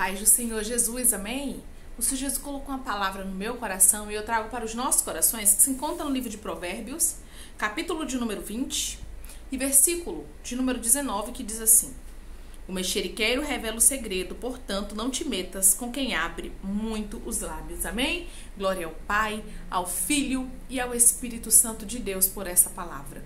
paz do Senhor Jesus, amém? O Senhor Jesus colocou uma palavra no meu coração e eu trago para os nossos corações, que se encontra no livro de Provérbios, capítulo de número 20 e versículo de número 19, que diz assim: O mexeriqueiro revela o segredo, portanto, não te metas com quem abre muito os lábios. Amém? Glória ao Pai, ao Filho e ao Espírito Santo de Deus por essa palavra.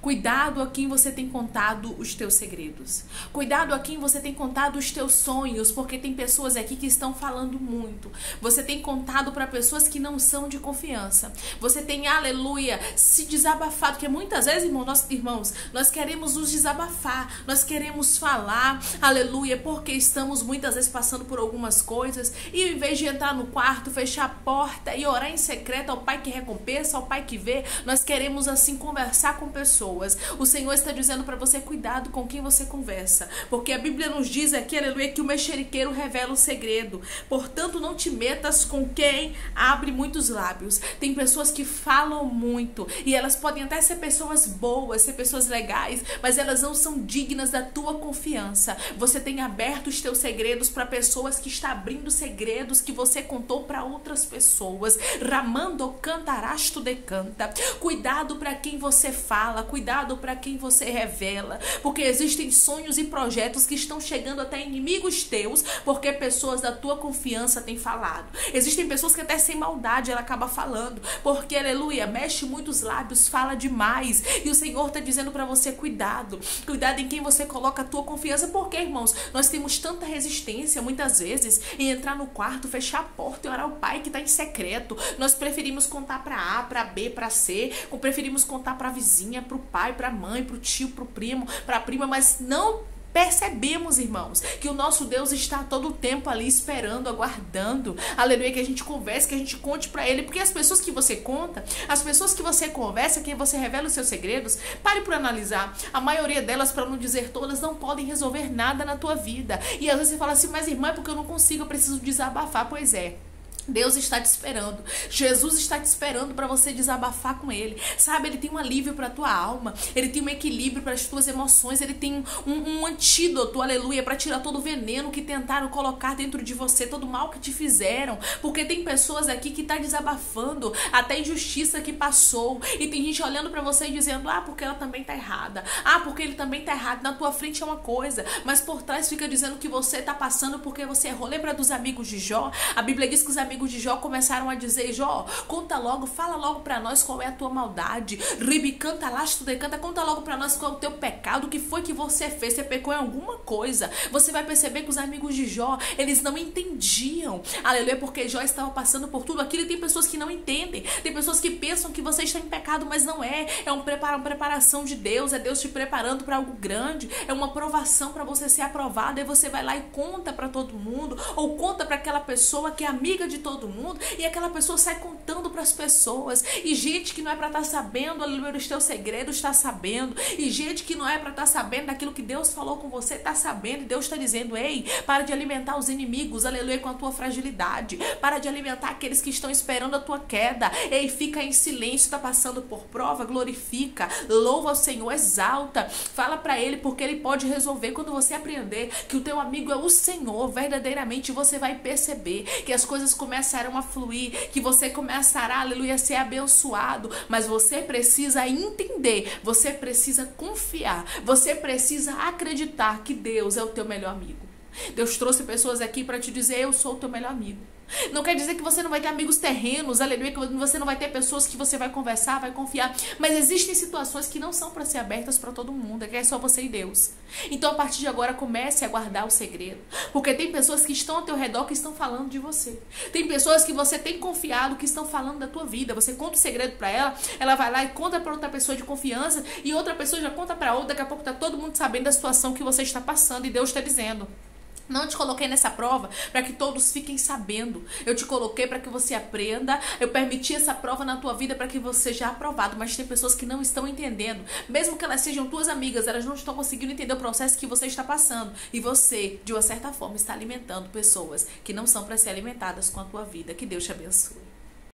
Cuidado a quem você tem contado os teus segredos. Cuidado a quem você tem contado os teus sonhos, porque tem pessoas aqui que estão falando muito. Você tem contado para pessoas que não são de confiança. Você tem, aleluia, se desabafado, porque muitas vezes, irmão, nós, irmãos, nós queremos nos desabafar, nós queremos falar, aleluia, porque estamos muitas vezes passando por algumas coisas e em vez de entrar no quarto, fechar a porta e orar em secreto ao Pai que recompensa, ao Pai que vê, nós queremos assim conversar com pessoas pessoas. O Senhor está dizendo para você cuidado com quem você conversa, porque a Bíblia nos diz aqui, aleluia, que o mexeriqueiro revela o segredo. Portanto, não te metas com quem abre muitos lábios. Tem pessoas que falam muito e elas podem até ser pessoas boas, ser pessoas legais, mas elas não são dignas da tua confiança. Você tem aberto os teus segredos para pessoas que está abrindo segredos que você contou para outras pessoas. Ramando cantarasto decanta. Cuidado para quem você fala fala, cuidado para quem você revela, porque existem sonhos e projetos que estão chegando até inimigos teus, porque pessoas da tua confiança têm falado. Existem pessoas que até sem maldade ela acaba falando, porque aleluia, mexe muitos lábios, fala demais, e o Senhor está dizendo para você cuidado, cuidado em quem você coloca a tua confiança, porque irmãos, nós temos tanta resistência muitas vezes em entrar no quarto, fechar a porta e orar ao Pai que está em secreto. Nós preferimos contar para A, para B, para C, preferimos contar para a para o pai, para a mãe, para o tio, para o primo, para a prima, mas não percebemos, irmãos, que o nosso Deus está todo o tempo ali esperando, aguardando. Aleluia, que a gente converse, que a gente conte para ele, porque as pessoas que você conta, as pessoas que você conversa, quem você revela os seus segredos, pare por analisar. A maioria delas, para não dizer todas, não podem resolver nada na tua vida. E às vezes você fala assim: "Mas irmã, é porque eu não consigo, eu preciso desabafar". Pois é. Deus está te esperando. Jesus está te esperando para você desabafar com ele. Sabe, ele tem um alívio para tua alma. Ele tem um equilíbrio para as tuas emoções. Ele tem um, um antídoto, aleluia, para tirar todo o veneno que tentaram colocar dentro de você, todo o mal que te fizeram. Porque tem pessoas aqui que tá desabafando até a injustiça que passou. E tem gente olhando para você e dizendo: "Ah, porque ela também tá errada. Ah, porque ele também tá errado". Na tua frente é uma coisa, mas por trás fica dizendo que você tá passando porque você errou. Lembra dos amigos de Jó? A Bíblia diz que os amigos amigos de Jó começaram a dizer: Jó, conta logo, fala logo para nós qual é a tua maldade. Ribi, canta lá, tu decanta, conta logo para nós qual é o teu pecado, o que foi que você fez. Você pecou em alguma coisa. Você vai perceber que os amigos de Jó, eles não entendiam. Aleluia, porque Jó estava passando por tudo aquilo e tem pessoas que não entendem. Tem pessoas que pensam que você está em pecado, mas não é. É um prepara, uma preparação de Deus, é Deus te preparando para algo grande, é uma aprovação para você ser aprovado. Aí você vai lá e conta para todo mundo, ou conta para aquela pessoa que é amiga de todo todo mundo e aquela pessoa sai contando para as pessoas. E gente que não é para estar tá sabendo, aleluia, os teus segredos está sabendo. E gente que não é para estar tá sabendo daquilo que Deus falou com você, está sabendo. E Deus está dizendo: ei, para de alimentar os inimigos, aleluia, com a tua fragilidade. Para de alimentar aqueles que estão esperando a tua queda. Ei, fica em silêncio, está passando por prova, glorifica, louva o Senhor, exalta. Fala para Ele, porque Ele pode resolver. Quando você aprender que o teu amigo é o Senhor, verdadeiramente você vai perceber que as coisas começam começarão a fluir, que você começará, aleluia, a ser abençoado. Mas você precisa entender, você precisa confiar, você precisa acreditar que Deus é o teu melhor amigo. Deus trouxe pessoas aqui para te dizer: Eu sou o teu melhor amigo. Não quer dizer que você não vai ter amigos terrenos, aleluia, que você não vai ter pessoas que você vai conversar, vai confiar. Mas existem situações que não são para ser abertas para todo mundo, é que é só você e Deus. Então a partir de agora comece a guardar o segredo. Porque tem pessoas que estão ao teu redor que estão falando de você. Tem pessoas que você tem confiado que estão falando da tua vida. Você conta o segredo para ela, ela vai lá e conta para outra pessoa de confiança e outra pessoa já conta para outra, daqui a pouco tá todo mundo sabendo da situação que você está passando e Deus está dizendo: não te coloquei nessa prova para que todos fiquem sabendo. Eu te coloquei para que você aprenda. Eu permiti essa prova na tua vida para que você seja aprovado. Mas tem pessoas que não estão entendendo. Mesmo que elas sejam tuas amigas, elas não estão conseguindo entender o processo que você está passando. E você, de uma certa forma, está alimentando pessoas que não são para ser alimentadas com a tua vida. Que Deus te abençoe.